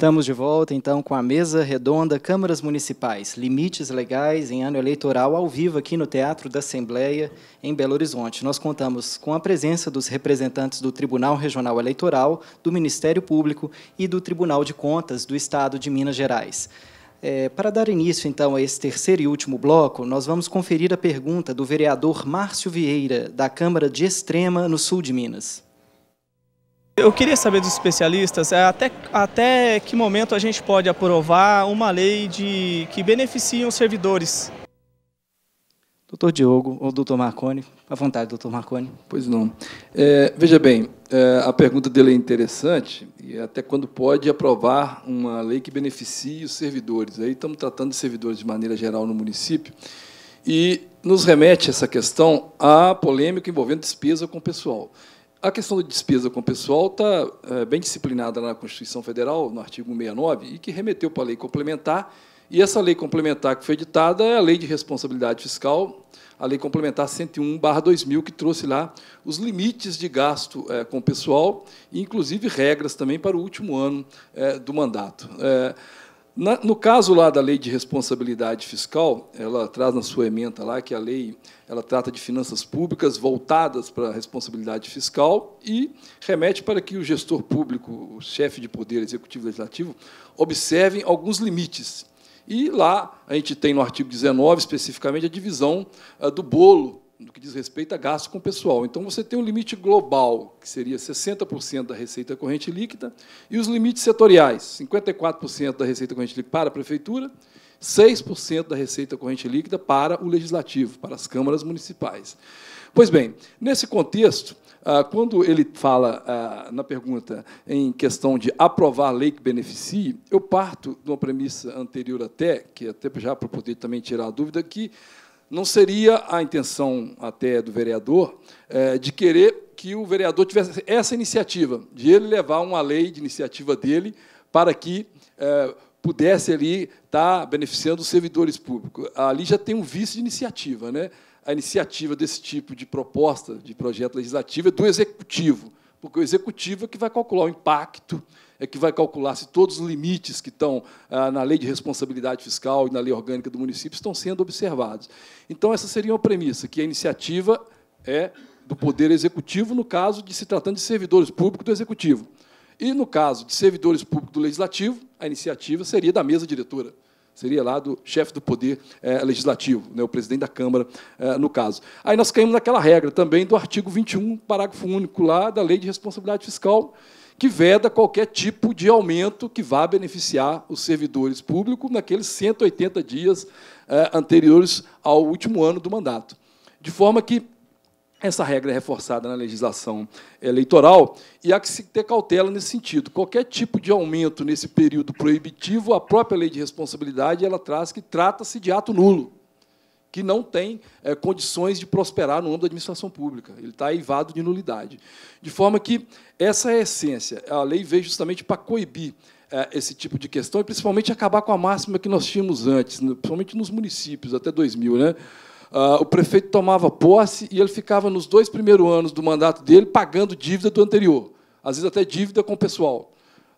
Estamos de volta, então, com a mesa redonda Câmaras Municipais, limites legais em ano eleitoral, ao vivo aqui no Teatro da Assembleia, em Belo Horizonte. Nós contamos com a presença dos representantes do Tribunal Regional Eleitoral, do Ministério Público e do Tribunal de Contas do Estado de Minas Gerais. É, para dar início, então, a esse terceiro e último bloco, nós vamos conferir a pergunta do vereador Márcio Vieira, da Câmara de Extrema, no sul de Minas. Eu queria saber dos especialistas é, até, até que momento a gente pode aprovar uma lei de, que beneficie os servidores. Doutor Diogo ou doutor Marconi, à vontade, doutor Marconi. Pois não. É, veja bem, é, a pergunta dele é interessante, e até quando pode aprovar uma lei que beneficie os servidores. Aí estamos tratando de servidores de maneira geral no município, e nos remete essa questão à polêmica envolvendo despesa com o pessoal. A questão da despesa com o pessoal está é, bem disciplinada na Constituição Federal, no artigo 69, e que remeteu para a lei complementar. E essa lei complementar que foi editada é a Lei de Responsabilidade Fiscal, a Lei Complementar 101/2000, que trouxe lá os limites de gasto é, com o pessoal, e inclusive regras também para o último ano é, do mandato. Na, no caso lá da lei de responsabilidade fiscal, ela traz na sua emenda lá que a lei ela trata de finanças públicas voltadas para a responsabilidade fiscal e remete para que o gestor público, o chefe de poder executivo legislativo, observem alguns limites. E lá a gente tem no artigo 19 especificamente a divisão ah, do bolo no que diz respeito a gasto com o pessoal. Então, você tem um limite global, que seria 60% da receita corrente líquida, e os limites setoriais, 54% da receita corrente líquida para a prefeitura, 6% da receita corrente líquida para o legislativo, para as câmaras municipais. Pois bem, nesse contexto, ah, quando ele fala ah, na pergunta em questão de aprovar lei que beneficie, eu parto de uma premissa anterior até, que até já para poder também tirar a dúvida, que não seria a intenção até do vereador é, de querer que o vereador tivesse essa iniciativa, de ele levar uma lei de iniciativa dele para que é, pudesse ali estar beneficiando os servidores públicos. Ali já tem um vício de iniciativa. Né? A iniciativa desse tipo de proposta, de projeto legislativo, é do executivo, porque o executivo é que vai calcular o impacto é que vai calcular se todos os limites que estão ah, na lei de responsabilidade fiscal e na lei orgânica do município estão sendo observados. Então, essa seria uma premissa, que a iniciativa é do Poder Executivo, no caso de se tratando de servidores públicos do Executivo. E, no caso de servidores públicos do Legislativo, a iniciativa seria da mesa diretora seria lá do chefe do poder é, legislativo, né, o presidente da Câmara, é, no caso. Aí nós caímos naquela regra também do artigo 21, parágrafo único lá da Lei de Responsabilidade Fiscal, que veda qualquer tipo de aumento que vá beneficiar os servidores públicos naqueles 180 dias eh, anteriores ao último ano do mandato. De forma que essa regra é reforçada na legislação eleitoral e há que se ter cautela nesse sentido. Qualquer tipo de aumento nesse período proibitivo, a própria lei de responsabilidade ela traz que trata-se de ato nulo que não tem é, condições de prosperar no âmbito da administração pública. Ele está eivado de nulidade. De forma que essa é a essência. A lei veio justamente para coibir é, esse tipo de questão e, principalmente, acabar com a máxima que nós tínhamos antes, principalmente nos municípios, até 2000. Né? Ah, o prefeito tomava posse e ele ficava, nos dois primeiros anos do mandato dele, pagando dívida do anterior, às vezes até dívida com o pessoal.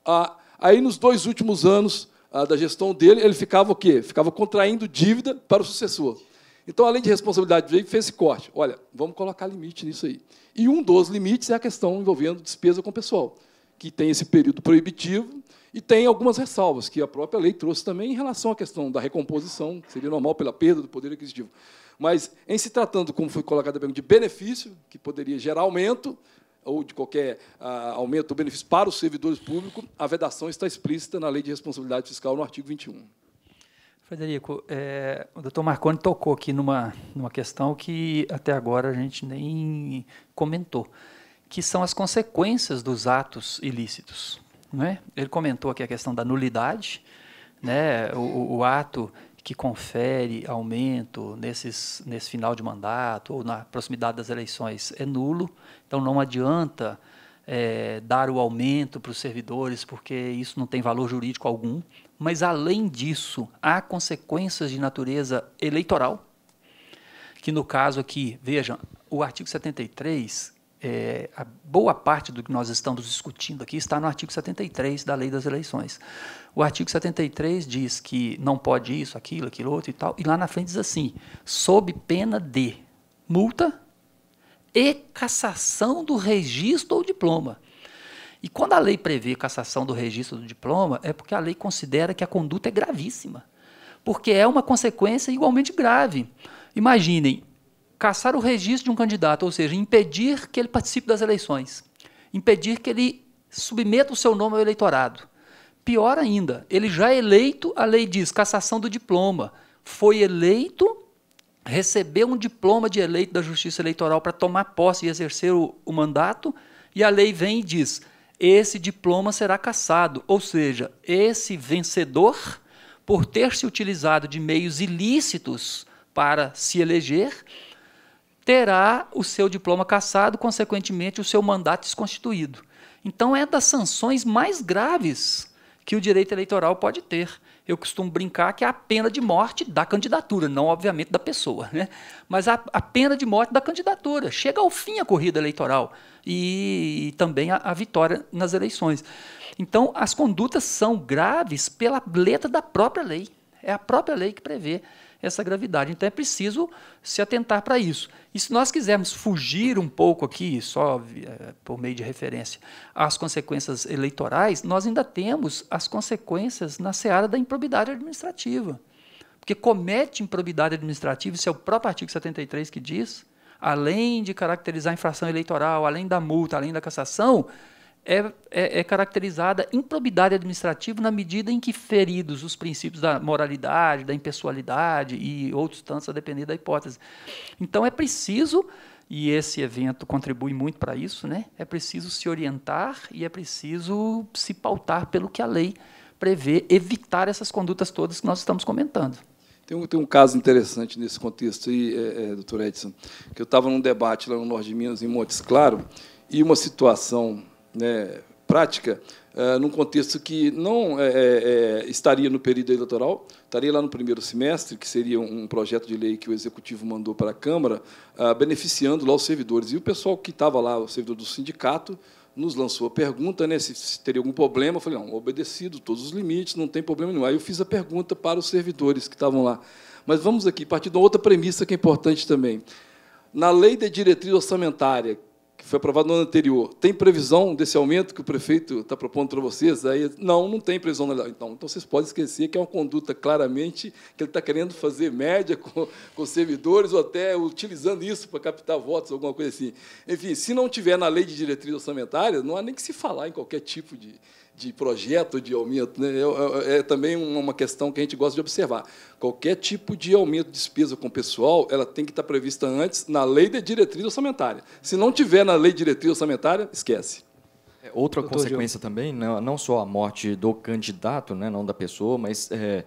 Ah, aí, nos dois últimos anos ah, da gestão dele, ele ficava o quê? Ficava contraindo dívida para o sucessor. Então, além de responsabilidade veio, fez esse corte. Olha, vamos colocar limite nisso aí. E um dos limites é a questão envolvendo despesa com o pessoal, que tem esse período proibitivo e tem algumas ressalvas que a própria lei trouxe também em relação à questão da recomposição, que seria normal pela perda do poder aquisitivo. Mas, em se tratando, como foi colocado de benefício, que poderia gerar aumento, ou de qualquer ah, aumento ou benefício para os servidores públicos, a vedação está explícita na Lei de Responsabilidade Fiscal, no artigo 21. Frederico, é, o doutor Marconi tocou aqui numa, numa questão que até agora a gente nem comentou, que são as consequências dos atos ilícitos. Não é? Ele comentou aqui a questão da nulidade, né? o, o ato que confere aumento nesses, nesse final de mandato ou na proximidade das eleições é nulo, então não adianta é, dar o aumento para os servidores, porque isso não tem valor jurídico algum. Mas, além disso, há consequências de natureza eleitoral, que no caso aqui, vejam, o artigo 73 é, a boa parte do que nós estamos discutindo aqui está no artigo 73 da Lei das Eleições. O artigo 73 diz que não pode isso, aquilo, aquilo outro e tal, e lá na frente diz assim: sob pena de multa e cassação do registro ou diploma. E quando a lei prevê cassação do registro do diploma, é porque a lei considera que a conduta é gravíssima. Porque é uma consequência igualmente grave. Imaginem, caçar o registro de um candidato, ou seja, impedir que ele participe das eleições, impedir que ele submeta o seu nome ao eleitorado. Pior ainda, ele já é eleito, a lei diz cassação do diploma. Foi eleito, recebeu um diploma de eleito da Justiça Eleitoral para tomar posse e exercer o, o mandato, e a lei vem e diz: esse diploma será cassado. Ou seja, esse vencedor, por ter se utilizado de meios ilícitos para se eleger, terá o seu diploma cassado, consequentemente, o seu mandato desconstituído. Então, é das sanções mais graves que o direito eleitoral pode ter. Eu costumo brincar que é a pena de morte da candidatura, não, obviamente, da pessoa, né? mas a, a pena de morte da candidatura. Chega ao fim a corrida eleitoral e, e também a, a vitória nas eleições. Então, as condutas são graves pela letra da própria lei. É a própria lei que prevê essa gravidade. Então é preciso se atentar para isso. E se nós quisermos fugir um pouco aqui, só é, por meio de referência, às consequências eleitorais, nós ainda temos as consequências na seara da improbidade administrativa. Porque comete improbidade administrativa, isso é o próprio artigo 73 que diz, além de caracterizar a infração eleitoral, além da multa, além da cassação, é, é, é, caracterizada improbidade administrativa na medida em que feridos os princípios da moralidade, da impessoalidade e outros tantos, a depender da hipótese. Então é preciso, e esse evento contribui muito para isso, né? é preciso se orientar e é preciso se pautar pelo que a lei prevê, evitar essas condutas todas que nós estamos comentando. Tem um, tem um caso interessante nesse contexto aí, é, é, doutor Edson, que eu estava num debate lá no Norte de Minas, em Montes Claro, e uma situação né, prática, uh, num contexto que não é, é, estaria no período eleitoral, estaria lá no primeiro semestre, que seria um projeto de lei que o Executivo mandou para a Câmara, uh, beneficiando lá os servidores. E o pessoal que estava lá, o servidor do sindicato, nos lançou a pergunta né, se, se teria algum problema. Eu falei, não, obedecido todos os limites, não tem problema nenhum. Aí eu fiz a pergunta para os servidores que estavam lá. Mas vamos aqui partir de uma outra premissa que é importante também. Na lei de diretriz orçamentária, foi aprovado no ano anterior, tem previsão desse aumento que o prefeito está propondo para vocês? Aí, não, não tem previsão. Então, então, vocês podem esquecer que é uma conduta claramente que ele está querendo fazer média com, com servidores ou até utilizando isso para captar votos, alguma coisa assim. Enfim, se não tiver na lei de diretriz orçamentária, não há nem que se falar em qualquer tipo de, de projeto de aumento. Né? É, é, é, também uma questão que a gente gosta de observar. Qualquer tipo de aumento de despesa com o pessoal, ela tem que estar prevista antes na lei de diretriz orçamentária. Se não tiver na lei de diretriz orçamentária, esquece. É, outra Doutor consequência Gil. também, não, não só a morte do candidato, né, não da pessoa, mas é,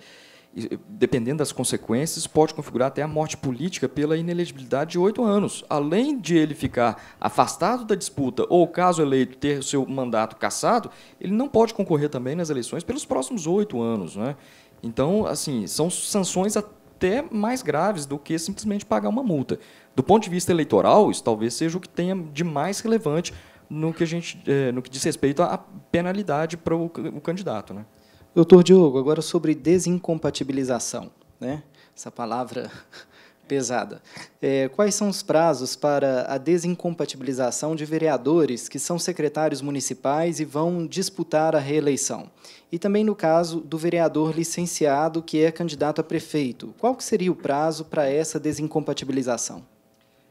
dependendo das consequências, pode configurar até a morte política pela inelegibilidade de oito anos. Além de ele ficar afastado da disputa ou, caso eleito, ter seu mandato cassado, ele não pode concorrer também nas eleições pelos próximos oito anos. Né? Então, assim, são sanções até mais graves do que simplesmente pagar uma multa. Do ponto de vista eleitoral, isso talvez seja o que tenha de mais relevante no que, a gente, é, no que diz respeito à penalidade para o candidato. Né? Doutor Diogo, agora sobre desincompatibilização, né? essa palavra pesada. É, quais são os prazos para a desincompatibilização de vereadores que são secretários municipais e vão disputar a reeleição? E também no caso do vereador licenciado que é candidato a prefeito, qual que seria o prazo para essa desincompatibilização?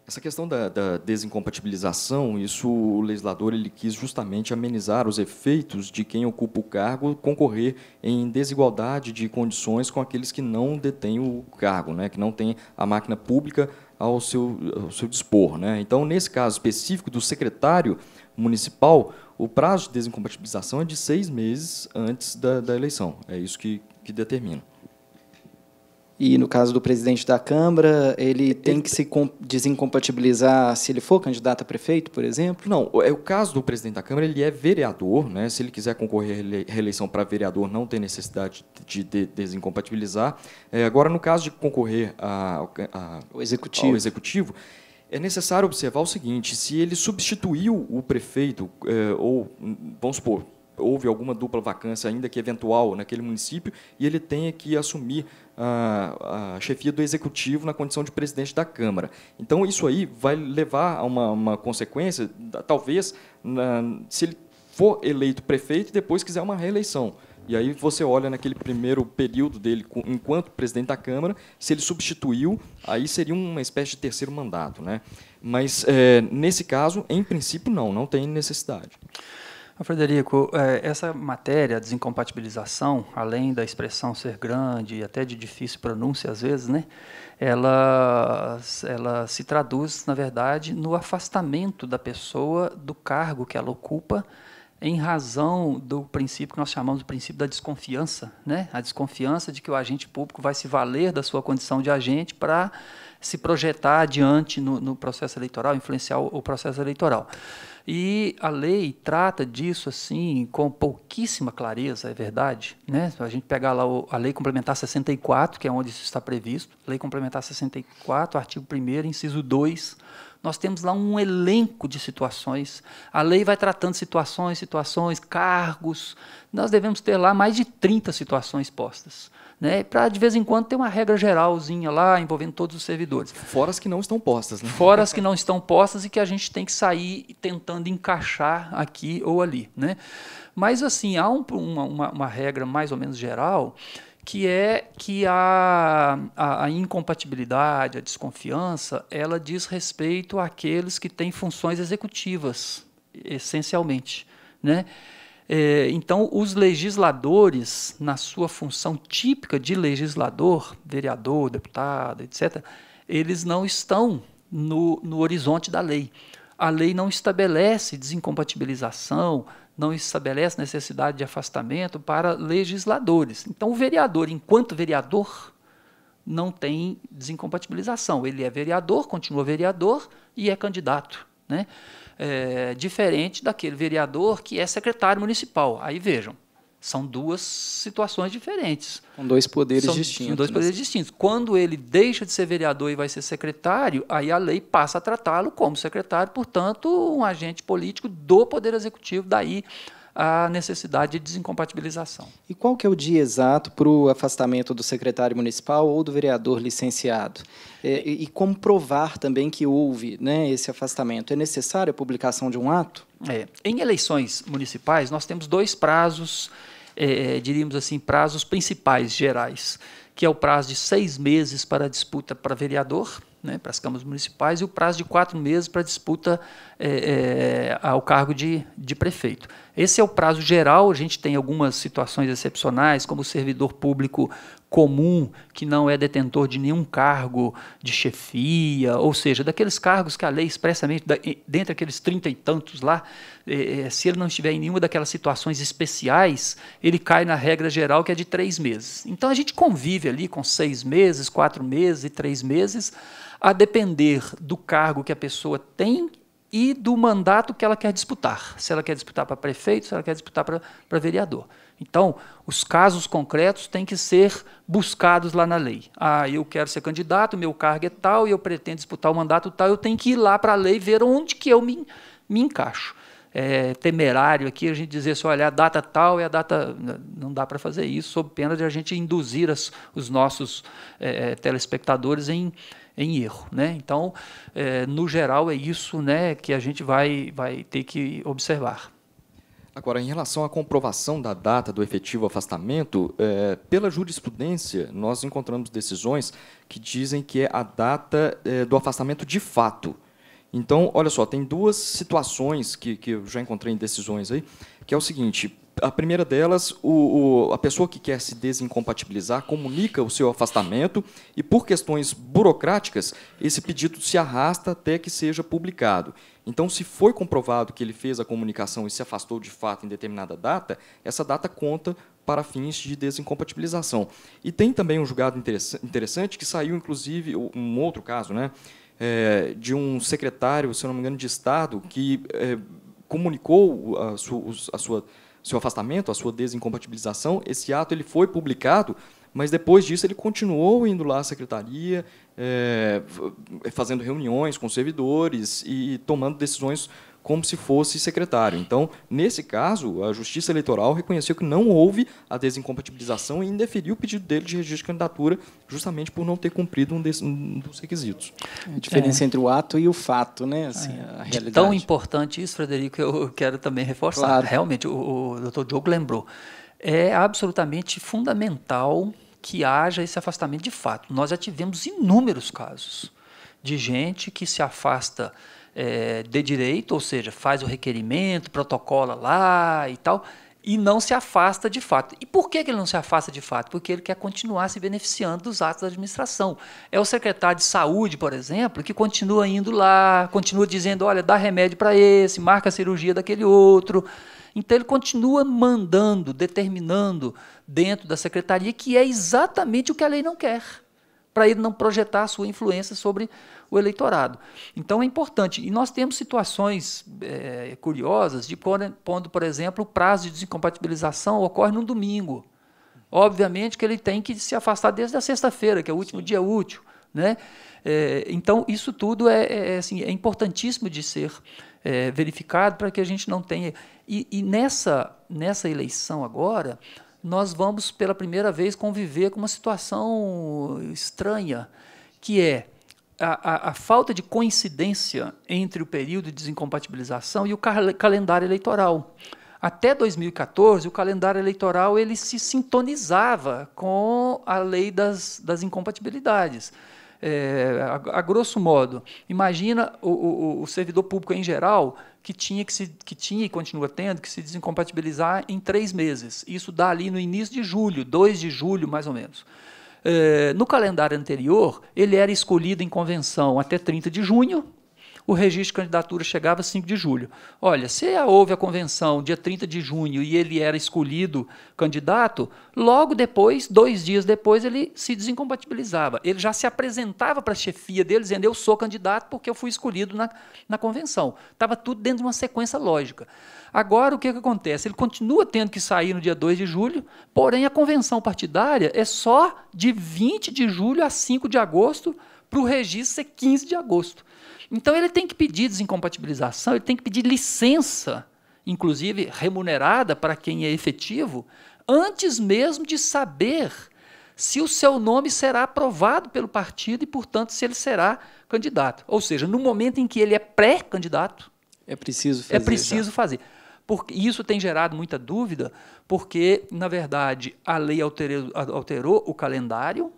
Essa questão da, da, desincompatibilização, isso o legislador ele quis justamente amenizar os efeitos de quem ocupa o cargo concorrer em desigualdade de condições com aqueles que não detêm o cargo, né, que não têm a máquina pública ao seu, ao seu dispor. Né. Então, nesse caso específico do secretário municipal, o prazo de desincompatibilização é de seis meses antes da, da eleição. É isso que, que determina. E no caso do presidente da Câmara, ele tem que se desincompatibilizar se ele for candidato a prefeito, por exemplo? Não, é o caso do presidente da Câmara, ele é vereador, né? Se ele quiser concorrer à reeleição para vereador, não tem necessidade de desincompatibilizar. É, agora, no caso de concorrer a, a, o executivo, ao executivo é necessário observar o seguinte: se ele substituiu o prefeito, é, ou, vamos supor, houve alguma dupla vacância, ainda que eventual, naquele município, e ele tenha que assumir a, a, chefia do executivo na condição de presidente da Câmara. Então, isso aí vai levar a uma, uma consequência, talvez, na, se ele for eleito prefeito e depois quiser uma reeleição. E aí você olha naquele primeiro período dele, enquanto presidente da Câmara, se ele substituiu, aí seria uma espécie de terceiro mandato. Né? Mas, é, nesse caso, em princípio, não, não tem necessidade. Frederico, é, essa matéria, desincompatibilização, além da expressão ser grande e até de difícil pronúncia às vezes, né, ela, ela se traduz, na verdade, no afastamento da pessoa do cargo que ela ocupa em razão do princípio que nós chamamos de princípio da desconfiança, né? a desconfiança de que o agente público vai se valer da sua condição de agente para se projetar adiante no, no processo eleitoral, influenciar o, o processo eleitoral. E a lei trata disso assim com pouquíssima clareza, é verdade. Né? A gente pegar lá o, a Lei Complementar 64, que é onde isso está previsto, Lei Complementar 64, artigo 1 inciso 2, nós temos lá um elenco de situações. A lei vai tratando situações, situações, cargos. Nós devemos ter lá mais de 30 situações postas né, para de vez em quando ter uma regra geralzinha lá envolvendo todos os servidores. Fora as que não estão postas, né? Fora as que não estão postas e que a gente tem que sair tentando encaixar aqui ou ali, né? Mas assim há um, uma, uma, regra mais ou menos geral que é que a, a, a, incompatibilidade, a desconfiança, ela diz respeito àqueles que têm funções executivas, essencialmente, né? É, então, os legisladores, na sua função típica de legislador, vereador, deputado, etc., eles não estão no, no horizonte da lei. A lei não estabelece desincompatibilização, não estabelece necessidade de afastamento para legisladores. Então, o vereador, enquanto vereador, não tem desincompatibilização. Ele é vereador, continua vereador e é candidato. Né? é, diferente daquele vereador que é secretário municipal. Aí vejam, são duas situações diferentes. São dois poderes são, distintos. São dois né? poderes distintos. Quando ele deixa de ser vereador e vai ser secretário, aí a lei passa a tratá-lo como secretário, portanto, um agente político do Poder Executivo, daí a necessidade de desincompatibilização. E qual que é o dia exato para o afastamento do secretário municipal ou do vereador licenciado? É, e como provar também que houve né, esse afastamento? É necessário a publicação de um ato? É, em eleições municipais, nós temos dois prazos, é, diríamos assim, prazos principais, gerais, que é o prazo de seis meses para disputa para vereador, né, para as câmaras municipais, e o prazo de quatro meses para disputa é, é, ao cargo de, de prefeito. Esse é o prazo geral, a gente tem algumas situações excepcionais, como o servidor público comum, que não é detentor de nenhum cargo de chefia, ou seja, daqueles cargos que a lei expressamente, dentre aqueles trinta e tantos lá, é, se ele não estiver em nenhuma daquelas situações especiais, ele cai na regra geral que é de três meses. Então a gente convive ali com seis meses, quatro meses e três meses, a depender do cargo que a pessoa tem e do mandato que ela quer disputar. Se ela quer disputar para prefeito, se ela quer disputar para, vereador. Então, os casos concretos têm que ser buscados lá na lei. Ah, eu quero ser candidato, meu cargo é tal e eu pretendo disputar o mandato tal, eu tenho que ir lá para a lei ver onde que eu me, me encaixo. É temerário aqui a gente dizer assim, olha, a data tal é a data... Não dá para fazer isso, sob pena de a gente induzir as, os nossos é, telespectadores em em erro. Né? Então, é, no geral, é isso né, que a gente vai, vai ter que observar. Agora, em relação à comprovação da data do efetivo afastamento, é, pela jurisprudência, nós encontramos decisões que dizem que é a data é, do afastamento de fato. Então, olha só, tem duas situações que, que eu já encontrei em decisões aí, que é o seguinte: a primeira delas, o, o, a pessoa que quer se desincompatibilizar comunica o seu afastamento e, por questões burocráticas, esse pedido se arrasta até que seja publicado. Então, se foi comprovado que ele fez a comunicação e se afastou de fato em determinada data, essa data conta para fins de desincompatibilização. E tem também um julgado interessante que saiu, inclusive, um outro caso, né, é, de um secretário, se não me engano, de Estado que é, comunicou a sua, a sua seu afastamento, a sua desincompatibilização, esse ato ele foi publicado, mas depois disso ele continuou indo lá à secretaria, é, fazendo reuniões com servidores e tomando decisões como se fosse secretário. Então, nesse caso, a Justiça Eleitoral reconheceu que não houve a desincompatibilização e indeferiu o pedido dele de registro de candidatura, justamente por não ter cumprido um, desse, um dos requisitos. A diferença é. entre o ato e o fato, né? Assim, é. a realidade. Tão importante isso, Frederico, eu quero também reforçar. Claro. Realmente, o, o doutor Diogo lembrou. É absolutamente fundamental que haja esse afastamento de fato. Nós já tivemos inúmeros casos de gente que se afasta é, de direito, ou seja, faz o requerimento, protocola lá e tal, e não se afasta de fato. E por que ele não se afasta de fato? Porque ele quer continuar se beneficiando dos atos da administração. É o secretário de saúde, por exemplo, que continua indo lá, continua dizendo: olha, dá remédio para esse, marca a cirurgia daquele outro. Então ele continua mandando, determinando dentro da secretaria que é exatamente o que a lei não quer, para ele não projetar a sua influência sobre o eleitorado. Então é importante. E nós temos situações é, curiosas de quando, por exemplo, o prazo de desincompatibilização ocorre no domingo. Obviamente que ele tem que se afastar desde a sexta-feira, que é o último Sim. dia útil. Né? É, então, isso tudo é, é, assim, é importantíssimo de ser é, verificado para que a gente não tenha. E, e, nessa, nessa eleição agora, nós vamos pela primeira vez conviver com uma situação estranha, que é a, a, a, falta de coincidência entre o período de desincompatibilização e o cal calendário eleitoral. Até 2014, o calendário eleitoral ele se sintonizava com a lei das, das incompatibilidades. É, a, a, grosso modo, imagina o, o, o, servidor público em geral que tinha, que, se, que tinha e continua tendo que se desincompatibilizar em três meses. Isso dá ali no início de julho, 2 de julho, mais ou menos. Eh, no calendário anterior, ele era escolhido em convenção até 30 de junho, o registro de candidatura chegava 5 de julho. Olha, se houve a convenção dia 30 de junho e ele era escolhido candidato, logo depois, dois dias depois, ele se desincompatibilizava. Ele já se apresentava para a chefia dele dizendo: Eu sou candidato porque eu fui escolhido na, na convenção. Estava tudo dentro de uma sequência lógica. Agora, o que, que acontece? Ele continua tendo que sair no dia 2 de julho, porém a convenção partidária é só de 20 de julho a 5 de agosto, para o registro ser 15 de agosto. Então ele tem que pedir desincompatibilização, ele tem que pedir licença, inclusive remunerada para quem é efetivo, antes mesmo de saber se o seu nome será aprovado pelo partido e, portanto, se ele será candidato. Ou seja, no momento em que ele é pré-candidato, é preciso fazer. É preciso já. fazer. Porque isso tem gerado muita dúvida, porque, na verdade, a lei alterou, alterou o calendário,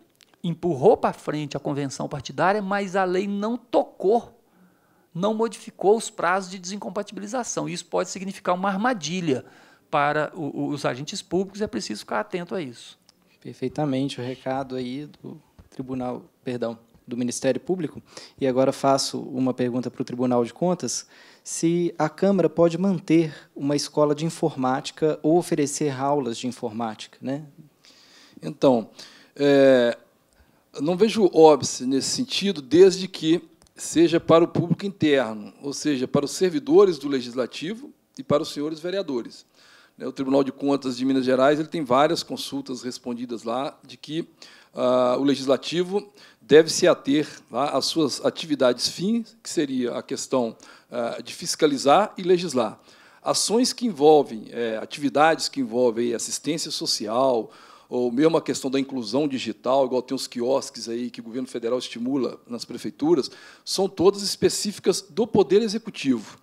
empurrou para frente a convenção partidária, mas a lei não tocou, não modificou os prazos de desincompatibilização. Isso pode significar uma armadilha para o, os agentes públicos, é preciso ficar atento a isso. Perfeitamente, o recado aí do Tribunal, perdão, do Ministério Público. E agora faço uma pergunta para o Tribunal de Contas se a Câmara pode manter uma escola de informática ou oferecer aulas de informática. Né? Então, é, não vejo óbice nesse sentido, desde que seja para o público interno, ou seja, para os servidores do Legislativo e para os senhores vereadores. Né, o Tribunal de Contas de Minas Gerais ele tem várias consultas respondidas lá de que ah, o Legislativo deve se ater lá, às suas atividades fins, que seria a questão ah, de fiscalizar e legislar. Ações que envolvem, é, atividades que envolvem assistência social, ou mesmo a questão da inclusão digital, igual tem os quiosques aí que o governo federal estimula nas prefeituras, são todas específicas do Poder Executivo.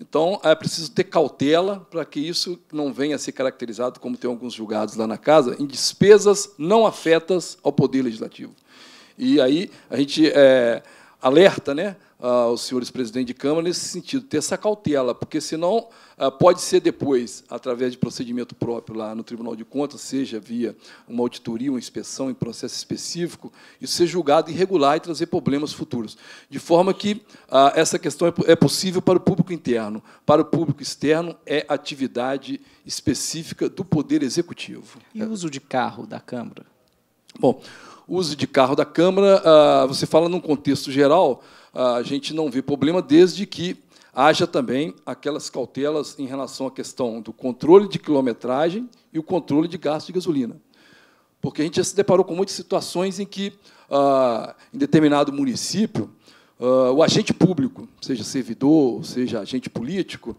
Então, é preciso ter cautela para que isso não venha a ser caracterizado, como tem alguns julgados lá na casa, em despesas não afetas ao Poder Legislativo. E aí a gente é, alerta né, aos senhores presidentes de Câmara nesse sentido, ter essa cautela, porque senão ah, pode ser depois, através de procedimento próprio lá no Tribunal de Contas, seja via uma auditoria, uma inspeção em processo específico, isso ser julgado irregular e trazer problemas futuros. De forma que ah, essa questão é, é possível para o público interno. Para o público externo, é atividade específica do Poder Executivo. E o uso de carro da Câmara? Bom, uso de carro da Câmara, ah, você fala num contexto geral, a gente não vê problema desde que haja também aquelas cautelas em relação à questão do controle de quilometragem e o controle de gasto de gasolina. porque a gente já se deparou com muitas situações em que, ah, em determinado município, ah, o agente público, seja servidor, seja agente político,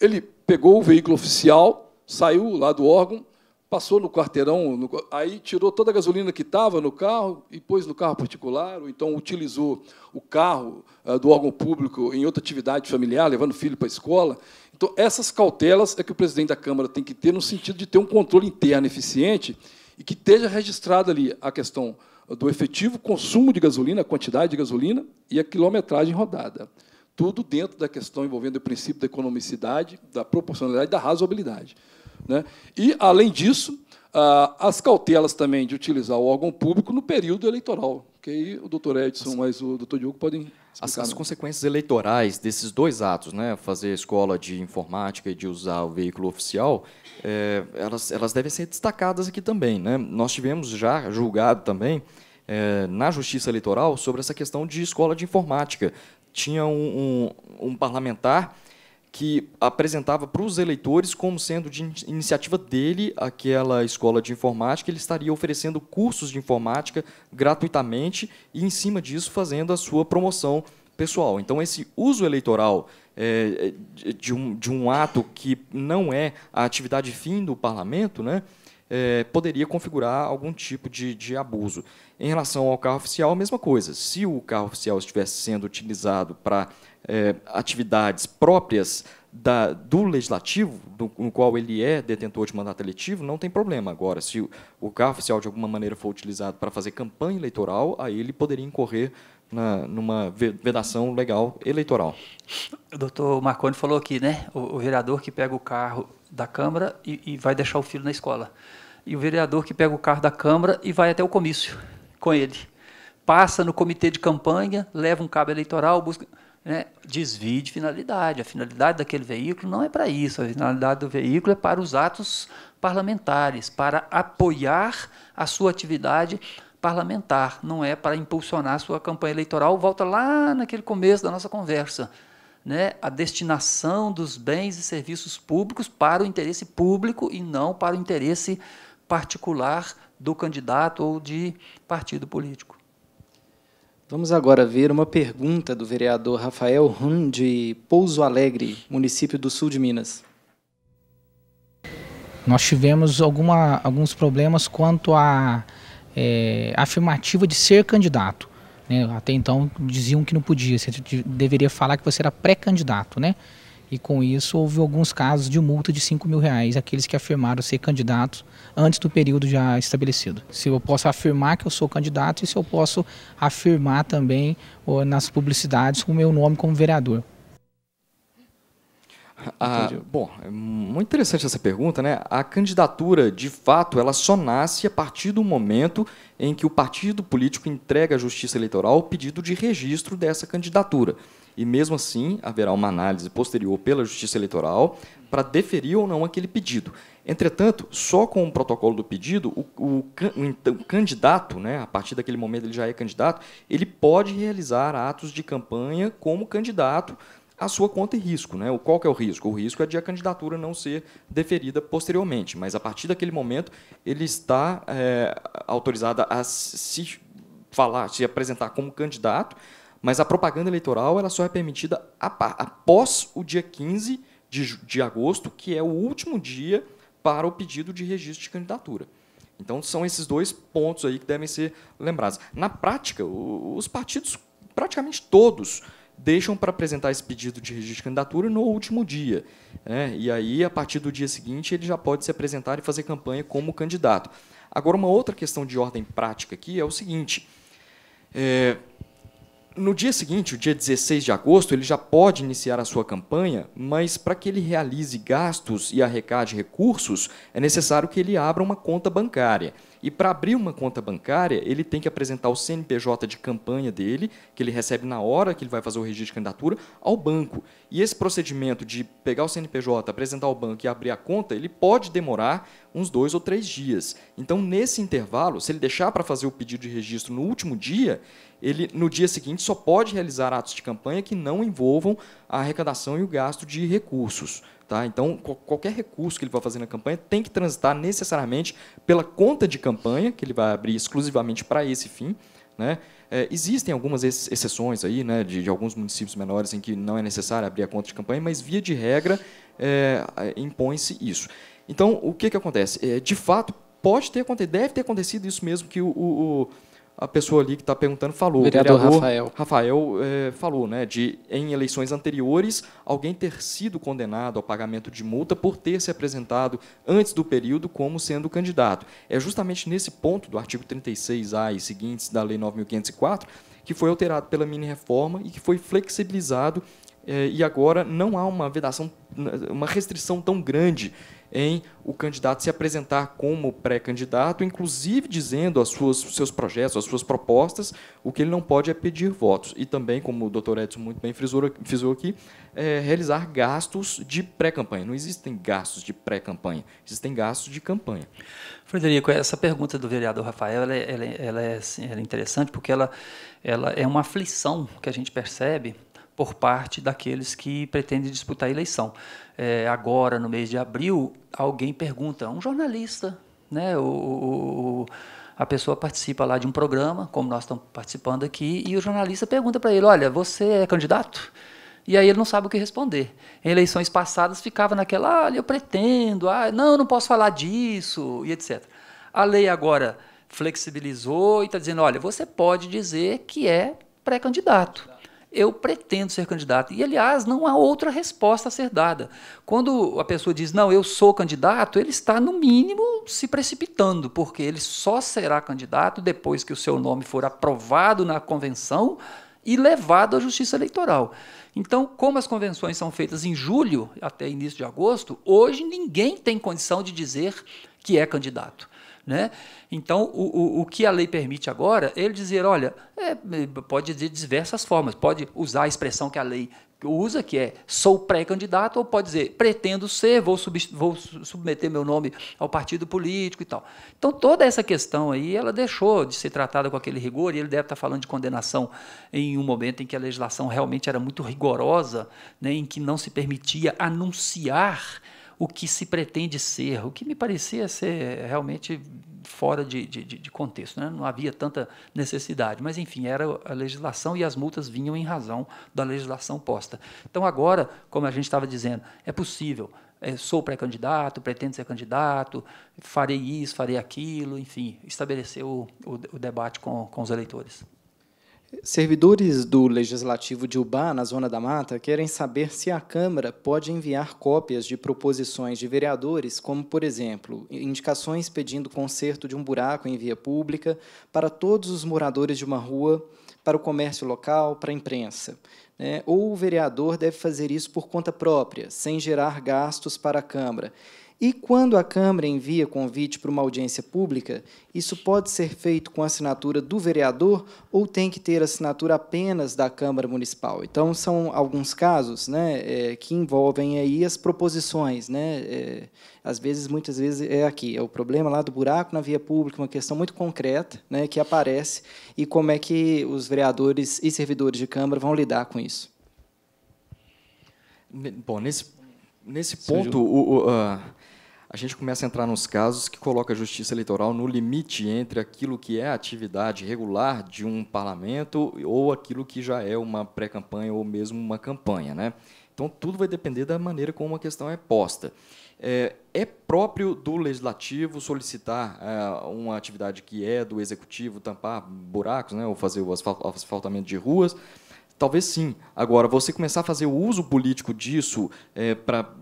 ele pegou o veículo oficial, saiu lá do órgão, passou no quarteirão, no, aí tirou toda a gasolina que estava no carro e pôs no carro particular, ou então utilizou o carro uh, do órgão público em outra atividade familiar, levando o filho para a escola. Então, essas cautelas é que o presidente da Câmara tem que ter no sentido de ter um controle interno eficiente e que esteja registrado ali a questão do efetivo consumo de gasolina, a quantidade de gasolina e a quilometragem rodada. Tudo dentro da questão envolvendo o princípio da economicidade, da proporcionalidade e da razoabilidade. Né? E, além disso, as cautelas também de utilizar o órgão público no período eleitoral, que aí o doutor Edson, mas o doutor Diogo podem as, as, consequências eleitorais desses dois atos, né, fazer escola de informática e de usar o veículo oficial, é, elas, elas devem ser destacadas aqui também. Né? Nós tivemos já julgado também é, na Justiça Eleitoral sobre essa questão de escola de informática. Tinha um, um, um parlamentar que apresentava para os eleitores como sendo de iniciativa dele aquela escola de informática, ele estaria oferecendo cursos de informática gratuitamente e, em cima disso, fazendo a sua promoção pessoal. Então, esse uso eleitoral é, de, um, de um ato que não é a atividade fim do parlamento, né, é, poderia configurar algum tipo de, de abuso. Em relação ao carro oficial, a mesma coisa. Se o carro oficial estivesse sendo utilizado para é, atividades próprias da, do legislativo, do, no qual ele é detentor de mandato eletivo, não tem problema. Agora, se o, o carro oficial de alguma maneira for utilizado para fazer campanha eleitoral, aí ele poderia incorrer na, numa vedação legal eleitoral. O doutor Marconi falou aqui, né? O, o vereador que pega o carro da Câmara e, e, vai deixar o filho na escola. E o vereador que pega o carro da Câmara e vai até o comício com ele. Passa no comitê de campanha, leva um cabo eleitoral, busca né, desvio de finalidade. A finalidade daquele veículo não é para isso. A finalidade do veículo é para os atos parlamentares, para apoiar a sua atividade parlamentar, não é para impulsionar a sua campanha eleitoral. Volta lá naquele começo da nossa conversa. Né, a destinação dos bens e serviços públicos para o interesse público e não para o interesse particular do candidato ou de partido político. Vamos agora ver uma pergunta do vereador Rafael Rum, de Pouso Alegre, município do sul de Minas. Nós tivemos alguma, alguns problemas quanto à é, afirmativa de ser candidato. Né? Até então diziam que não podia, você deveria falar que você era pré-candidato. Né? E com isso houve alguns casos de multa de 5 mil reais, aqueles que afirmaram ser candidatos antes do período já estabelecido. Se eu posso afirmar que eu sou candidato e se eu posso afirmar também nas publicidades o meu nome como vereador. Ah, bom, é muito interessante essa pergunta, né? A candidatura, de fato, ela só nasce a partir do momento em que o partido político entrega à Justiça Eleitoral o pedido de registro dessa candidatura e mesmo assim haverá uma análise posterior pela Justiça Eleitoral para deferir ou não aquele pedido. Entretanto, só com o protocolo do pedido, o, o, o, candidato, né, a partir daquele momento ele já é candidato, ele pode realizar atos de campanha como candidato à sua conta e risco. Né? O, qual que é o risco? O risco é de a candidatura não ser deferida posteriormente, mas a partir daquele momento ele está é, autorizado a se falar, se apresentar como candidato, mas a propaganda eleitoral ela só é permitida após o dia 15 de, de agosto, que é o último dia para o pedido de registro de candidatura. Então, são esses dois pontos aí que devem ser lembrados. Na prática, os partidos, praticamente todos, deixam para apresentar esse pedido de registro de candidatura no último dia. Né? E aí, a partir do dia seguinte, ele já pode se apresentar e fazer campanha como candidato. Agora, uma outra questão de ordem prática aqui é o seguinte: é, no dia seguinte, o dia 16 de agosto, ele já pode iniciar a sua campanha, mas para que ele realize gastos e arrecade recursos, é necessário que ele abra uma conta bancária. E para abrir uma conta bancária, ele tem que apresentar o CNPJ de campanha dele, que ele recebe na hora que ele vai fazer o registro de candidatura, ao banco. E esse procedimento de pegar o CNPJ, apresentar ao banco e abrir a conta, ele pode demorar uns dois ou três dias. Então, nesse intervalo, se ele deixar para fazer o pedido de registro no último dia, ele no dia seguinte só pode realizar atos de campanha que não envolvam a arrecadação e o gasto de recursos. Tá? Então, qualquer recurso que ele vai fazer na campanha tem que transitar necessariamente pela conta de campanha, que ele vai abrir exclusivamente para esse fim. Né? É, existem algumas exceções aí, né, de, de, alguns municípios menores em que não é necessário abrir a conta de campanha, mas, via de regra, é, impõe-se isso. Então, o que, que acontece? É, de fato, pode ter acontecido, deve ter acontecido isso mesmo que o, o a pessoa ali que está perguntando falou. Vereador o vereador Rafael. Rafael é, falou, né, de em eleições anteriores alguém ter sido condenado ao pagamento de multa por ter se apresentado antes do período como sendo candidato. É justamente nesse ponto do artigo 36A e seguintes da Lei 9.504 que foi alterado pela mini-reforma e que foi flexibilizado é, e agora não há uma vedação, uma restrição tão grande em o candidato se apresentar como pré-candidato, inclusive dizendo as suas, seus projetos, as suas propostas, o que ele não pode é pedir votos. E também, como o doutor Edson muito bem frisou, frisou aqui, é, realizar gastos de pré-campanha. Não existem gastos de pré-campanha, existem gastos de campanha. Frederico, essa pergunta do vereador Rafael ela, é, ela, é, ela, é, assim, ela é interessante porque ela, ela é uma aflição que a gente percebe por parte daqueles que pretendem disputar a eleição. É, agora, no mês de abril, alguém pergunta, um jornalista, né, o, o, a pessoa participa lá de um programa, como nós estamos participando aqui, e o jornalista pergunta para ele, olha, você é candidato? E aí ele não sabe o que responder. Em eleições passadas ficava naquela, olha, eu pretendo, ah, não, não posso falar disso, e etc. A lei agora flexibilizou e está dizendo, olha, você pode dizer que é pré-candidato eu pretendo ser candidato. E, aliás, não há outra resposta a ser dada. Quando a pessoa diz, não, eu sou candidato, ele está, no mínimo, se precipitando, porque ele só será candidato depois que o seu nome for aprovado na convenção e levado à Justiça Eleitoral. Então, como as convenções são feitas em julho até início de agosto, hoje ninguém tem condição de dizer que é candidato. Né? Então, o, o, o que a lei permite agora é ele dizer, olha, é, pode dizer de diversas formas, pode usar a expressão que a lei usa, que é sou pré-candidato, ou pode dizer pretendo ser, vou, sub, vou submeter meu nome ao partido político e tal. Então, toda essa questão aí, ela deixou de ser tratada com aquele rigor, e ele deve estar falando de condenação em um momento em que a legislação realmente era muito rigorosa, né, em que não se permitia anunciar o que se pretende ser, o que me parecia ser realmente fora de, de, de contexto. Né? Não havia tanta necessidade, mas enfim, era a legislação e as multas vinham em razão da legislação posta. Então, agora, como a gente estava dizendo, é possível. É, sou pré-candidato, pretendo ser candidato, farei isso, farei aquilo, enfim, estabelecer o, o, o debate com, com os eleitores. Servidores do Legislativo de Ubá, na Zona da Mata, querem saber se a Câmara pode enviar cópias de proposições de vereadores, como, por exemplo, indicações pedindo conserto de um buraco em via pública para todos os moradores de uma rua, para o comércio local, para a imprensa. Né? Ou o vereador deve fazer isso por conta própria, sem gerar gastos para a Câmara. E quando a Câmara envia convite para uma audiência pública, isso pode ser feito com assinatura do vereador ou tem que ter assinatura apenas da Câmara Municipal? Então, são alguns casos né, é, que envolvem aí as proposições. Né, é, às vezes, muitas vezes, é aqui, é o problema lá do buraco na via pública, uma questão muito concreta né, que aparece e como é que os vereadores e servidores de Câmara vão lidar com isso. Bom, nesse, nesse ponto, o, o, uh, a gente começa a entrar nos casos que coloca a justiça eleitoral no limite entre aquilo que é a atividade regular de um parlamento ou aquilo que já é uma pré-campanha ou mesmo uma campanha. Né? Então, tudo vai depender da maneira como a questão é posta. É, é próprio do legislativo solicitar é, uma atividade que é do executivo, tampar buracos, né, ou fazer o asfaltamento de ruas? Talvez sim. Agora, você começar a fazer o uso político disso é, para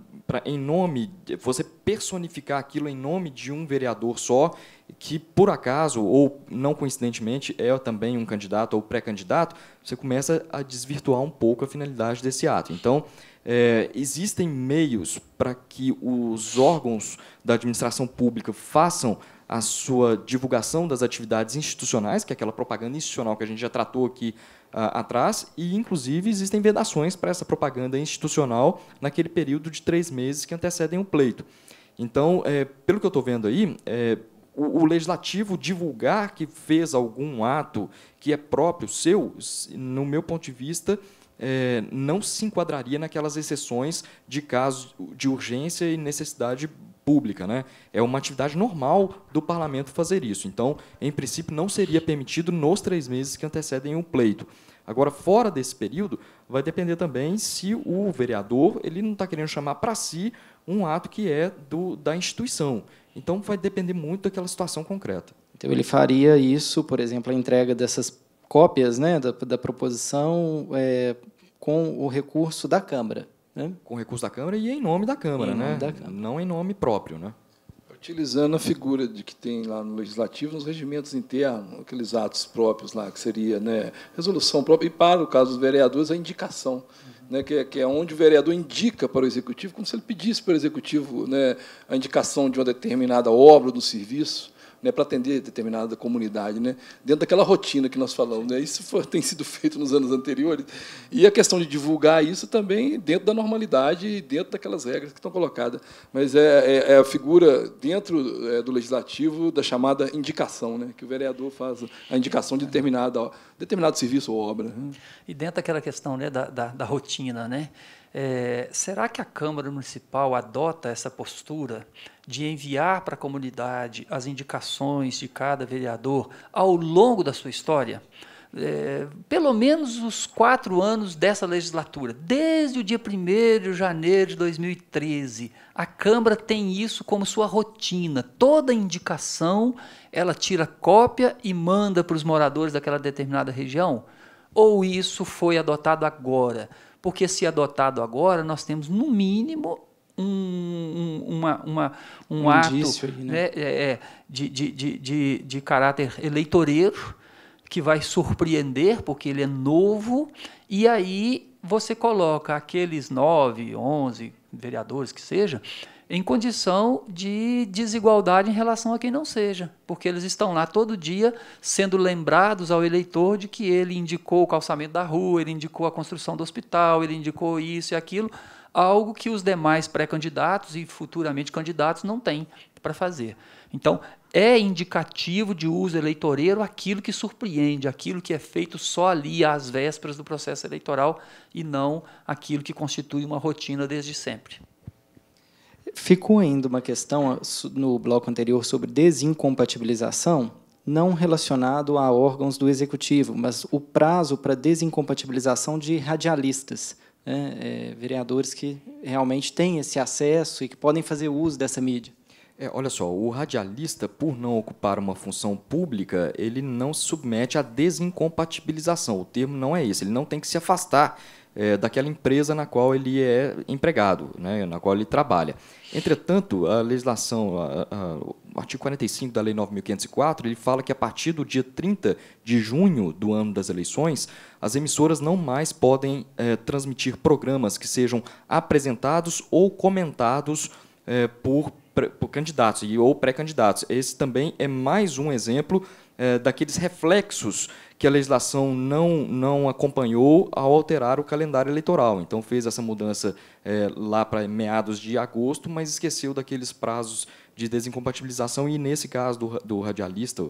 em nome você personificar aquilo em nome de um vereador só que por acaso ou não coincidentemente é também um candidato ou pré-candidato você começa a desvirtuar um pouco a finalidade desse ato. Então é, existem meios para que os órgãos da administração pública façam a sua divulgação das atividades institucionais, que é aquela propaganda institucional que a gente já tratou aqui atrás, e inclusive existem vedações para essa propaganda institucional naquele período de três meses que antecedem o pleito. Então, é, pelo que eu estou vendo aí, é, o, o, legislativo divulgar que fez algum ato que é próprio seu, no meu ponto de vista, é, não se enquadraria naquelas exceções de casos de urgência e necessidade pública. Né? É uma atividade normal do parlamento fazer isso. Então, em princípio, não seria permitido nos três meses que antecedem o pleito. Agora, fora desse período, vai depender também se o vereador ele não está querendo chamar para si um ato que é do, da instituição. Então, vai depender muito daquela situação concreta. Então, ele faria isso, por exemplo, a entrega dessas cópias né, da, da proposição é, com o recurso da Câmara. Né? Com recurso da Câmara e em nome da Câmara, em né? Da Câmara. não em nome próprio. Né? Utilizando a figura de que tem lá no Legislativo, nos regimentos internos, aqueles atos próprios lá, que seria né, resolução própria, e para o caso dos vereadores, a indicação. Uhum. Né, que, é, que, é, onde o vereador indica para o executivo, como se ele pedisse para o executivo né, a indicação de uma determinada obra ou do serviço né, para atender determinada comunidade, né, dentro daquela rotina que nós falamos. Né, isso foi, tem sido feito nos anos anteriores. E a questão de divulgar isso também dentro da normalidade e dentro daquelas regras que estão colocadas. Mas é, é, é a figura dentro é, do legislativo da chamada indicação, né, que o vereador faz a indicação de determinada, determinado serviço ou obra. Né. E dentro daquela questão né, da, da, da rotina, né, é, será que a Câmara Municipal adota essa postura de enviar para a comunidade as indicações de cada vereador ao longo da sua história? É, pelo menos os quatro anos dessa legislatura, desde o dia 1 de janeiro de 2013, a Câmara tem isso como sua rotina. Toda indicação ela tira cópia e manda para os moradores daquela determinada região? Ou isso foi adotado agora? Porque se adotado agora, nós temos no mínimo um, um, uma, uma, um, um ato aí, né? Né, é, é, de, de, de, de, de caráter eleitoreiro que vai surpreender, porque ele é novo, e aí você coloca aqueles nove, onze vereadores que seja, em condição de desigualdade em relação a quem não seja, porque eles estão lá todo dia sendo lembrados ao eleitor de que ele indicou o calçamento da rua, ele indicou a construção do hospital, ele indicou isso e aquilo, algo que os demais pré-candidatos e futuramente candidatos não têm para fazer. Então, é indicativo de uso eleitoreiro aquilo que surpreende, aquilo que é feito só ali às vésperas do processo eleitoral e não aquilo que constitui uma rotina desde sempre. Ficou ainda uma questão no bloco anterior sobre desincompatibilização, não relacionado a órgãos do executivo, mas o prazo para desincompatibilização de radialistas, né, é, vereadores que realmente têm esse acesso e que podem fazer uso dessa mídia. É, olha só, o radialista, por não ocupar uma função pública, ele não se submete à desincompatibilização. O termo não é esse. Ele não tem que se afastar é, daquela empresa na qual ele é empregado, né, na qual ele trabalha. Entretanto, a legislação, a, a, o artigo 45 da Lei 9.504, ele fala que a partir do dia 30 de junho do ano das eleições, as emissoras não mais podem é, transmitir programas que sejam apresentados ou comentados é, por, por candidatos e, ou pré-candidatos. Esse também é mais um exemplo é, daqueles reflexos que a legislação não, não acompanhou ao alterar o calendário eleitoral. Então, fez essa mudança é, lá para meados de agosto, mas esqueceu daqueles prazos de desincompatibilização. E, nesse caso do, do radialista,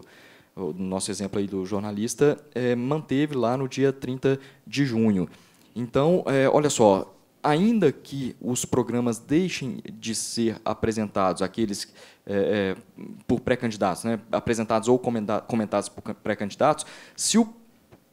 o nosso exemplo aí do jornalista, é, manteve lá no dia 30 de junho. Então, é, olha só, ainda que os programas deixem de ser apresentados, aqueles é, é, por pré-candidatos, né, apresentados ou comentados por pré-candidatos, se o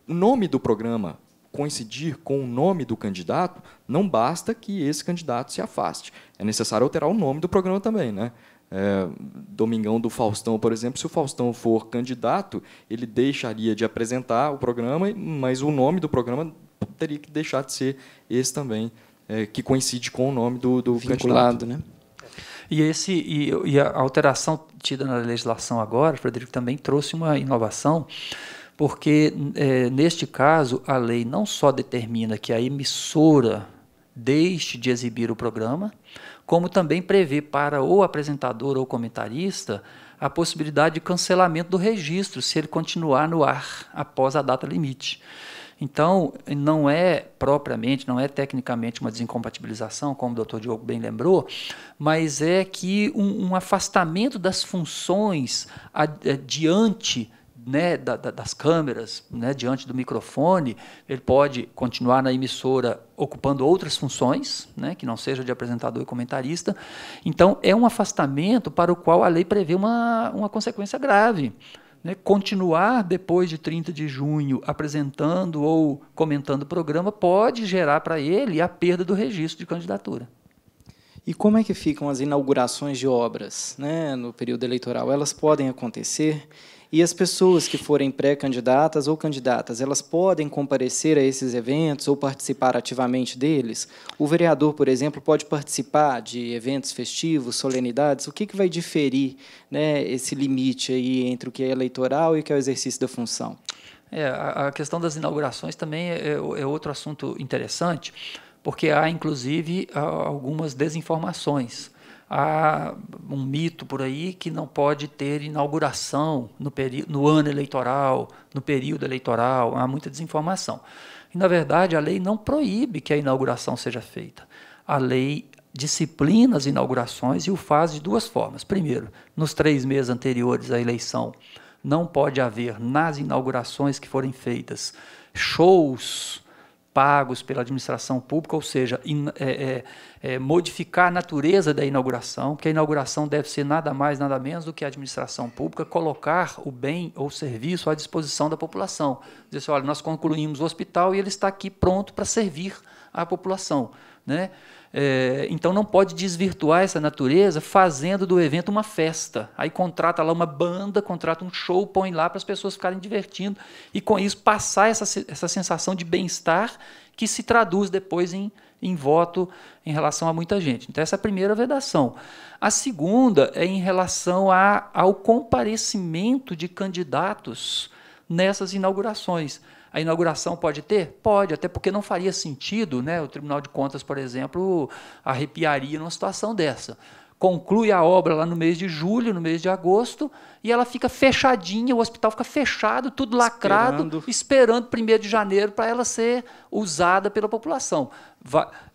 nome do programa coincidir com o nome do candidato, não basta que esse candidato se afaste. É necessário alterar o nome do programa também. Né? É, Domingão do Faustão, por exemplo, se o Faustão for candidato, ele deixaria de apresentar o programa, mas o nome do programa teria que deixar de ser esse também, é, que coincide com o nome do, do Vinculado, candidato. Né? E, esse, e, e a alteração tida na legislação agora, Frederico, também trouxe uma inovação, porque, é, neste caso, a lei não só determina que a emissora deixe de exibir o programa, como também prevê para o apresentador ou comentarista a possibilidade de cancelamento do registro se ele continuar no ar após a data limite. Então, não é propriamente, não é tecnicamente uma desincompatibilização, como o doutor Diogo bem lembrou, mas é que um, um afastamento das funções adiante né, da, da, das câmeras, né, diante do microfone, ele pode continuar na emissora ocupando outras funções, né, que não seja de apresentador e comentarista. Então, é um afastamento para o qual a lei prevê uma, uma consequência grave. Né, continuar depois de 30 de junho apresentando ou comentando o programa pode gerar para ele a perda do registro de candidatura. E como é que ficam as inaugurações de obras né, no período eleitoral? Elas podem acontecer? E as pessoas que forem pré-candidatas ou candidatas, elas podem comparecer a esses eventos ou participar ativamente deles? O vereador, por exemplo, pode participar de eventos festivos, solenidades? O que, que vai diferir né, esse limite aí entre o que é eleitoral e o que é o exercício da função? É, a questão das inaugurações também é, é outro assunto interessante, porque há, inclusive, algumas desinformações há um mito por aí que não pode ter inauguração no, no ano eleitoral, no período eleitoral, há muita desinformação. E, na verdade, a lei não proíbe que a inauguração seja feita. A lei disciplina as inaugurações e o faz de duas formas. Primeiro, nos três meses anteriores à eleição, não pode haver, nas inaugurações que forem feitas, shows pagos pela administração pública, ou seja, in, é, é, é, modificar a natureza da inauguração, porque a inauguração deve ser nada mais, nada menos do que a administração pública colocar o bem ou serviço à disposição da população. Dizer assim, olha, nós concluímos o hospital e ele está aqui pronto para servir à população. Né? É, então não pode desvirtuar essa natureza fazendo do evento uma festa. Aí contrata lá uma banda, contrata um show, põe lá para as pessoas ficarem divertindo e com isso passar essa, essa sensação de bem-estar que se traduz depois em, em voto em relação a muita gente. Então essa é a primeira vedação. A segunda é em relação a, ao comparecimento de candidatos nessas inaugurações. A inauguração pode ter? Pode, até porque não faria sentido, né? O Tribunal de Contas, por exemplo, arrepiaria numa situação dessa. Conclui a obra lá no mês de julho, no mês de agosto, e ela fica fechadinha, o hospital fica fechado, tudo lacrado, esperando, esperando 1 de janeiro para ela ser usada pela população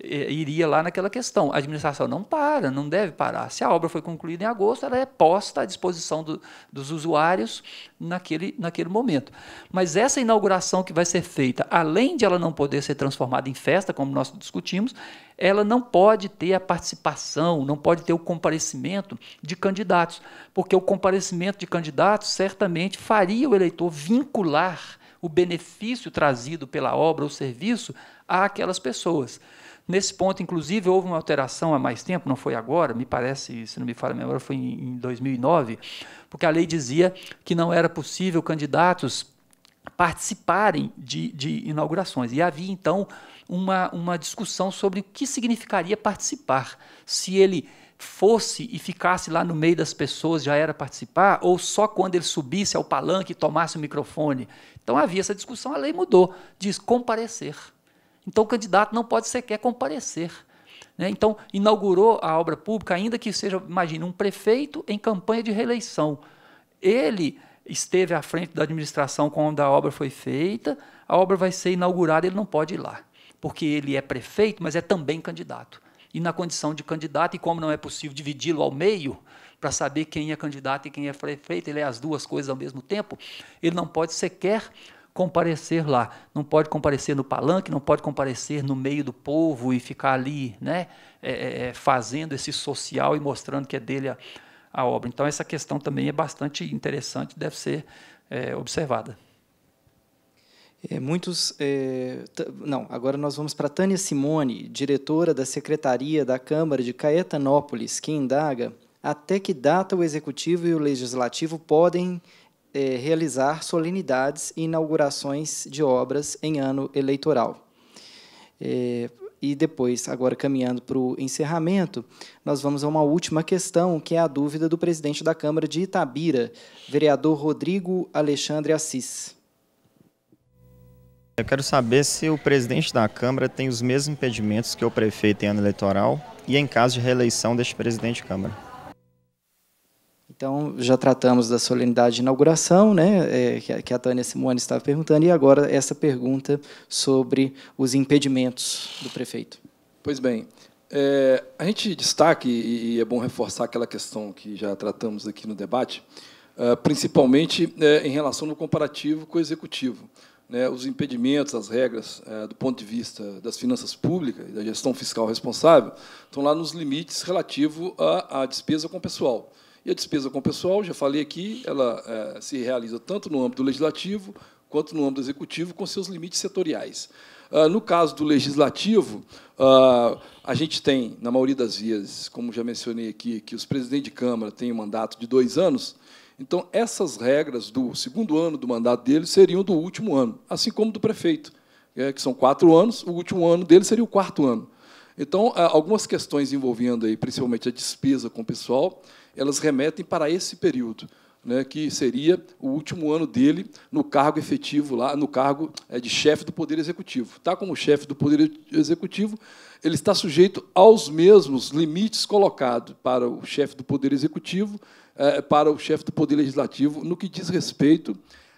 é, iria lá naquela questão. A administração não para, não deve parar. Se a obra foi concluída em agosto, ela é posta à disposição do, dos usuários naquele, naquele momento. Mas essa inauguração que vai ser feita, além de ela não poder ser transformada em festa, como nós discutimos, ela não pode ter a participação, não pode ter o comparecimento de candidatos, porque o comparecimento de candidatos certamente faria o eleitor vincular o benefício trazido pela obra ou serviço àquelas pessoas. Nesse ponto, inclusive, houve uma alteração há mais tempo, não foi agora, me parece, se não me falha a memória, foi em 2009, porque a lei dizia que não era possível candidatos participarem de, de inaugurações. E havia, então, uma, uma discussão sobre o que significaria participar. Se ele fosse e ficasse lá no meio das pessoas já era participar, ou só quando ele subisse ao palanque e tomasse o microfone. Então havia essa discussão, a lei mudou, diz comparecer. Então o candidato não pode sequer comparecer. Né? Então, inaugurou a obra pública, ainda que seja, imagine, um prefeito em campanha de reeleição. Ele esteve à frente da administração quando a obra foi feita, a obra vai ser inaugurada, ele não pode ir lá, porque ele é prefeito, mas é também candidato. E na condição de candidato, e como não é possível dividi-lo ao meio, para saber quem é candidato e quem é prefeito, ele é as duas coisas ao mesmo tempo, ele não pode sequer comparecer lá. Não pode comparecer no palanque, não pode comparecer no meio do povo e ficar ali, né, é, é, é, fazendo esse social e mostrando que é dele a, a, obra. Então, essa questão também é bastante interessante, deve ser é, observada. É, muitos. É, não, agora nós vamos para Tânia Simone, diretora da Secretaria da Câmara de Caetanópolis, que indaga até que data o Executivo e o Legislativo podem é, realizar solenidades e inaugurações de obras em ano eleitoral. É, e depois, agora caminhando para o encerramento, nós vamos a uma última questão, que é a dúvida do presidente da Câmara de Itabira, vereador Rodrigo Alexandre Assis. Eu quero saber se o presidente da Câmara tem os mesmos impedimentos que o prefeito em ano eleitoral e em caso de reeleição deste presidente de Câmara. Então, já tratamos da solenidade de inauguração, né, é, que, a Tânia Simone estava perguntando, e agora essa pergunta sobre os impedimentos do prefeito. Pois bem, é, a gente destaca, e, é bom reforçar aquela questão que já tratamos aqui no debate, principalmente em relação no comparativo com o executivo. Né, os impedimentos, as regras, do ponto de vista das finanças públicas e da gestão fiscal responsável, estão lá nos limites relativos à, despesa com pessoal. E a despesa com pessoal, já falei aqui, ela é, se realiza tanto no âmbito legislativo quanto no âmbito executivo, com seus limites setoriais. Ah, no caso do legislativo, ah, a gente tem, na maioria das vezes, como já mencionei aqui, que os presidentes de Câmara têm um mandato de dois anos, então essas regras do segundo ano do mandato deles seriam do último ano, assim como do prefeito, é, que são quatro anos, o último ano dele seria o quarto ano. Então, ah, algumas questões envolvendo aí, principalmente a despesa com o pessoal, elas remetem para esse período né, que seria o último ano dele no cargo efetivo lá, no cargo é, de chefe do Poder Executivo. Está como chefe do Poder Executivo, ele está sujeito aos mesmos limites colocados para o chefe do Poder Executivo, é, para o chefe do Poder Legislativo, no que diz respeito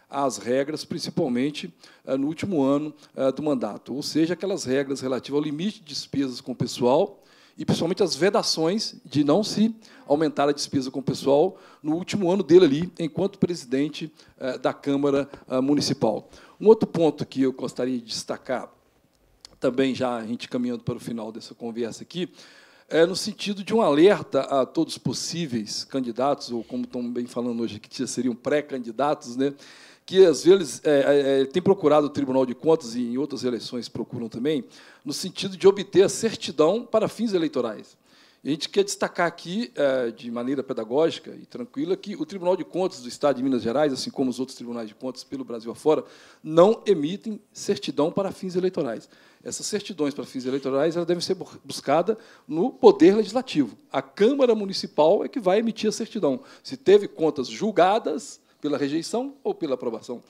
às regras, principalmente é, no último ano do mandato, ou seja, aquelas regras relativas ao limite de despesas com o pessoal e principalmente as vedações de não se aumentar a despesa com o pessoal no último ano dele ali, enquanto presidente eh, da Câmara eh, Municipal. Um outro ponto que eu gostaria de destacar, também já a gente caminhando para o final dessa conversa aqui, é no sentido de um alerta a todos os possíveis candidatos, ou como estão bem falando hoje, que seriam pré-candidatos, né, que às vezes é, é, tem procurado o Tribunal de Contas e em outras eleições procuram também, no sentido de obter a certidão para fins eleitorais. E a gente quer destacar aqui, é, de maneira pedagógica e tranquila, que o Tribunal de Contas do Estado de Minas Gerais, assim como os outros tribunais de contas pelo Brasil afora, não emitem certidão para fins eleitorais. Essas certidões para fins eleitorais elas devem ser buscadas no Poder Legislativo. A Câmara Municipal é que vai emitir a certidão. Se teve contas julgadas pela rejeição ou pela aprovação.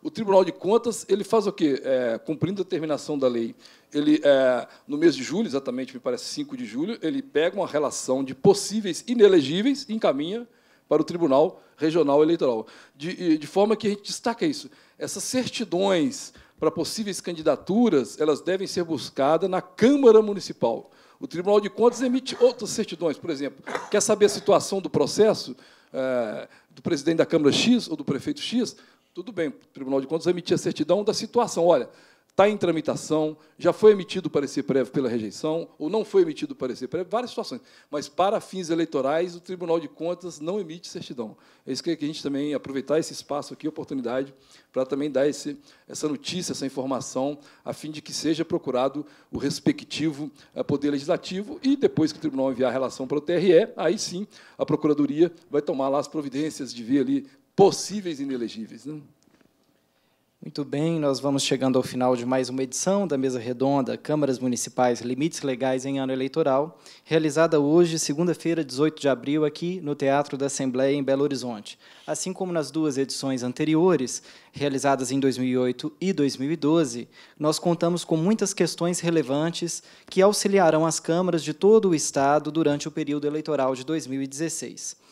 O Tribunal de Contas ele faz o quê? É, cumprindo a determinação da lei. Ele, é, no mês de julho, exatamente, me parece 5 de julho, ele pega uma relação de possíveis inelegíveis e encaminha para o Tribunal Regional Eleitoral. De, de forma que a gente destaca isso. Essas certidões para possíveis candidaturas, elas devem ser buscadas na Câmara Municipal. O Tribunal de Contas emite outras certidões, por exemplo. Quer saber a situação do processo? É, do presidente da Câmara X ou do prefeito X, tudo bem, o Tribunal de Contas emitir a certidão da situação. Olha, está em tramitação, já foi emitido parecer prévio pela rejeição, ou não foi emitido parecer prévio, várias situações. Mas, para fins eleitorais, o Tribunal de Contas não emite certidão. É isso que a gente também aproveitar esse espaço aqui, oportunidade, para também dar esse, essa notícia, essa informação, a fim de que seja procurado o respectivo eh, Poder Legislativo e, depois que o Tribunal enviar a relação para o TRE, aí sim a Procuradoria vai tomar lá as providências de ver ali possíveis inelegíveis. Né? Muito bem, nós vamos chegando ao final de mais uma edição da Mesa Redonda Câmaras Municipais Limites Legais em Ano Eleitoral, realizada hoje, segunda-feira, 18 de abril, aqui no Teatro da Assembleia, em Belo Horizonte. Assim como nas duas edições anteriores, realizadas em 2008 e 2012, nós contamos com muitas questões relevantes que auxiliarão as câmaras de todo o Estado durante o período eleitoral de 2016.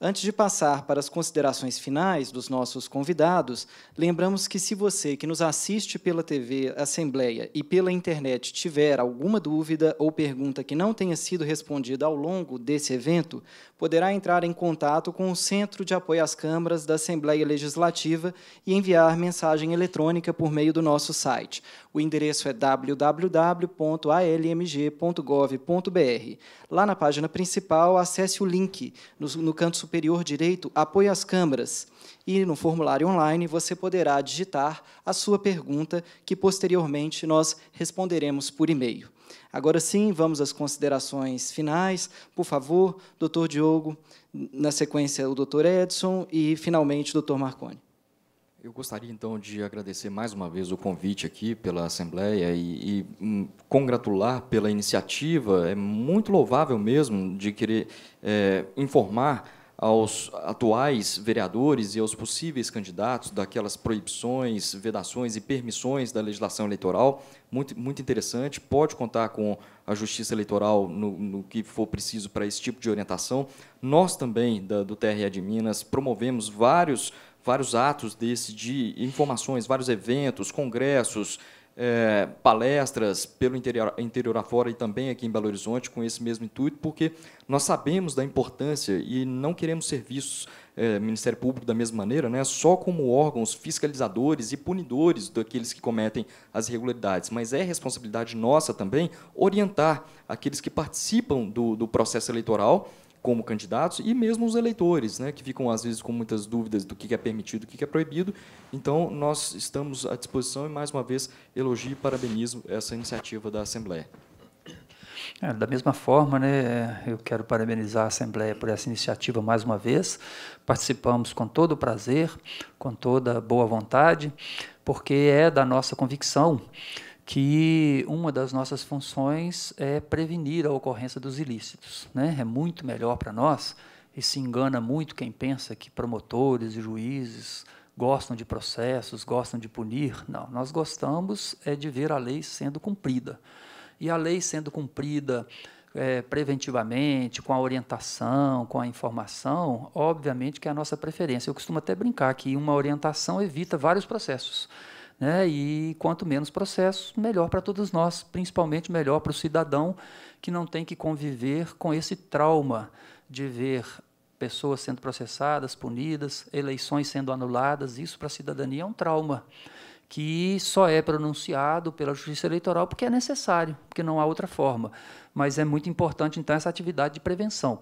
Antes de passar para as considerações finais dos nossos convidados, lembramos que se você que nos assiste pela TV Assembleia e pela internet tiver alguma dúvida ou pergunta que não tenha sido respondida ao longo desse evento, poderá entrar em contato com o Centro de Apoio às Câmaras da Assembleia Legislativa e enviar mensagem eletrônica por meio do nosso site. O endereço é www.almg.gov.br. Lá na página principal, acesse o link no, no canto superior direito Apoio às Câmaras e no formulário online você poderá digitar a sua pergunta que posteriormente nós responderemos por e-mail. Agora sim, vamos às considerações finais. Por favor, doutor Diogo, na sequência o doutor Edson e, finalmente, o doutor Marconi. Eu gostaria, então, de agradecer mais uma vez o convite aqui pela Assembleia e, e hum, congratular pela iniciativa. É muito louvável mesmo de querer é, informar aos atuais vereadores e aos possíveis candidatos daquelas proibições, vedações e permissões da legislação eleitoral. Muito, muito interessante. Pode contar com a Justiça Eleitoral no, no que for preciso para esse tipo de orientação. Nós também, da, do TRE de Minas, promovemos vários, vários atos desse de informações, vários eventos, congressos, é, palestras pelo interior, interior afora e também aqui em Belo Horizonte com esse mesmo intuito, porque nós sabemos da importância e não queremos ser vistos, é, Ministério Público, da mesma maneira, né, só como órgãos fiscalizadores e punidores daqueles que cometem as irregularidades, mas é responsabilidade nossa também orientar aqueles que participam do, do processo eleitoral como candidatos e mesmo os eleitores, né, que ficam às vezes com muitas dúvidas do que é permitido, do que é proibido. Então, nós estamos à disposição e mais uma vez elogio e parabenizo essa iniciativa da Assembleia. É, da mesma forma, né, eu quero parabenizar a Assembleia por essa iniciativa mais uma vez. Participamos com todo o prazer, com toda boa vontade, porque é da nossa convicção que uma das nossas funções é prevenir a ocorrência dos ilícitos. Né? É muito melhor para nós, e se engana muito quem pensa que promotores e juízes gostam de processos, gostam de punir. Não, nós gostamos é de ver a lei sendo cumprida. E a lei sendo cumprida é, preventivamente, com a orientação, com a informação, obviamente que é a nossa preferência. Eu costumo até brincar que uma orientação evita vários processos. Né? E quanto menos processos, melhor para todos nós, principalmente melhor para o cidadão que não tem que conviver com esse trauma de ver pessoas sendo processadas, punidas, eleições sendo anuladas. Isso para a cidadania é um trauma que só é pronunciado pela Justiça Eleitoral porque é necessário, porque não há outra forma. Mas é muito importante, então, essa atividade de prevenção.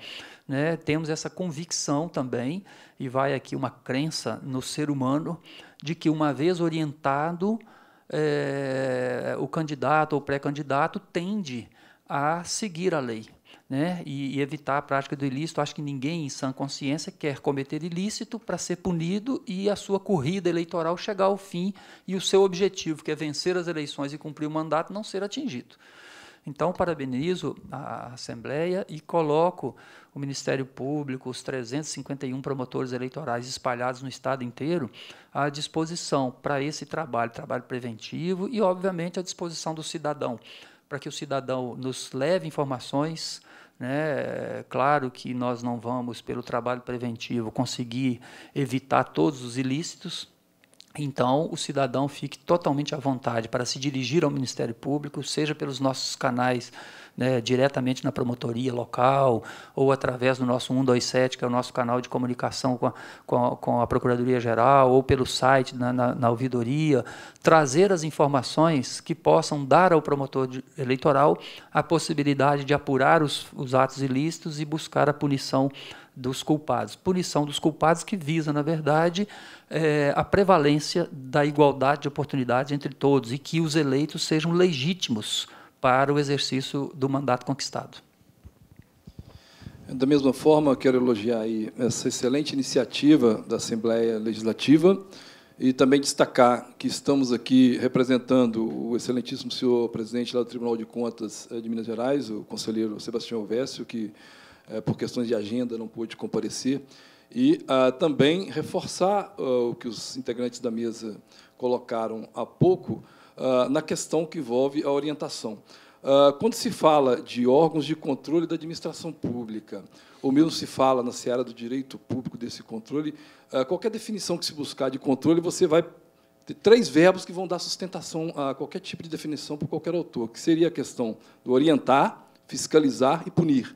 Né? Temos essa convicção também, e vai aqui uma crença no ser humano, de que, uma vez orientado, é, o candidato ou pré-candidato tende a seguir a lei. Né, e, e, evitar a prática do ilícito. Acho que ninguém em sã consciência quer cometer ilícito para ser punido e a sua corrida eleitoral chegar ao fim e o seu objetivo, que é vencer as eleições e cumprir o mandato, não ser atingido. Então, parabenizo a Assembleia e coloco o Ministério Público, os 351 promotores eleitorais espalhados no estado inteiro, à disposição para esse trabalho, trabalho preventivo e, obviamente, à disposição do cidadão, para que o cidadão nos leve informações. Né? Claro que nós não vamos, pelo trabalho preventivo, conseguir evitar todos os ilícitos, então, o cidadão fique totalmente à vontade para se dirigir ao Ministério Público, seja pelos nossos canais né, diretamente na promotoria local ou através do nosso 127, que é o nosso canal de comunicação com a, com a, com a Procuradoria-Geral, ou pelo site, na, na, na, ouvidoria, trazer as informações que possam dar ao promotor eleitoral a possibilidade de apurar os, os atos ilícitos e buscar a punição dos culpados. Punição dos culpados que visa, na verdade, é, a prevalência da igualdade de oportunidades entre todos e que os eleitos sejam legítimos para o exercício do mandato conquistado. Da mesma forma, quero elogiar essa excelente iniciativa da Assembleia Legislativa e também destacar que estamos aqui representando o excelentíssimo senhor presidente do Tribunal de Contas eh, de Minas Gerais, o conselheiro Sebastião Vécio, que por questões de agenda, não pôde comparecer. E ah, também reforçar ah, o que os integrantes da mesa colocaram há pouco ah, na questão que envolve a orientação. quando se fala de órgãos de controle da administração pública, ou mesmo se fala na seara do direito público desse controle, qualquer definição que se buscar de controle, você vai ter três verbos que vão dar sustentação a qualquer tipo de definição por qualquer autor, que seria a questão do orientar, fiscalizar e punir.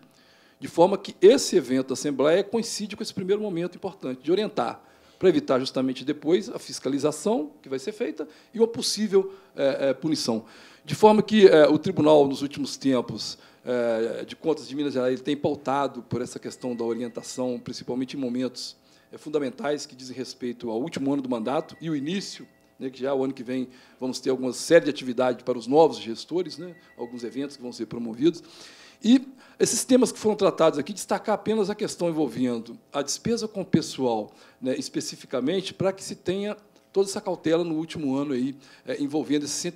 De forma que esse evento da Assembleia coincide com esse primeiro momento importante, de orientar, para evitar justamente depois a fiscalização que vai ser feita e uma possível é, é, punição. De forma que é, o Tribunal, nos últimos tempos, de Contas de Minas Gerais, tem pautado por essa questão da orientação, principalmente em momentos fundamentais que dizem respeito ao último ano do mandato e o início né, que já o ano que vem vamos ter alguma série de atividades para os novos gestores, né, alguns eventos que vão ser promovidos. E esses temas que foram tratados aqui, destacar apenas a questão envolvendo a despesa com o pessoal, né, especificamente, para que se tenha toda essa cautela no último ano, aí, é, envolvendo esses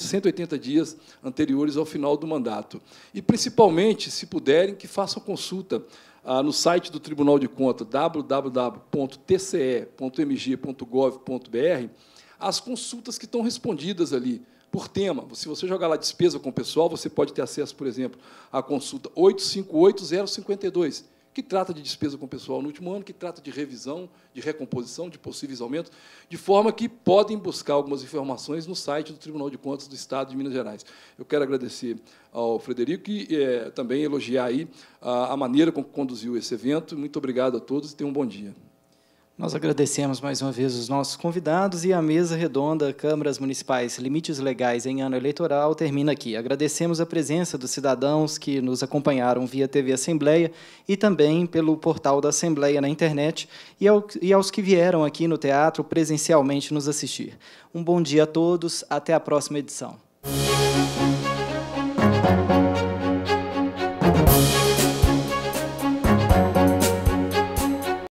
180 dias anteriores ao final do mandato. E, principalmente, se puderem, que façam consulta ah, no site do Tribunal de Contas, www.tce.mg.gov.br, as consultas que estão respondidas ali por tema. Se você jogar lá despesa com o pessoal, você pode ter acesso, por exemplo, à consulta 858052, que trata de despesa com o pessoal no último ano, que trata de revisão, de recomposição, de possíveis aumentos, de forma que podem buscar algumas informações no site do Tribunal de Contas do Estado de Minas Gerais. Eu quero agradecer ao Frederico e é, também elogiar aí a, a maneira como conduziu esse evento. Muito obrigado a todos e tenham um bom dia. Nós agradecemos mais uma vez os nossos convidados e a mesa redonda Câmaras Municipais Limites Legais em Ano Eleitoral termina aqui. Agradecemos a presença dos cidadãos que nos acompanharam via TV Assembleia e também pelo portal da Assembleia na internet e, ao, e aos que vieram aqui no teatro presencialmente nos assistir. Um bom dia a todos, até a próxima edição.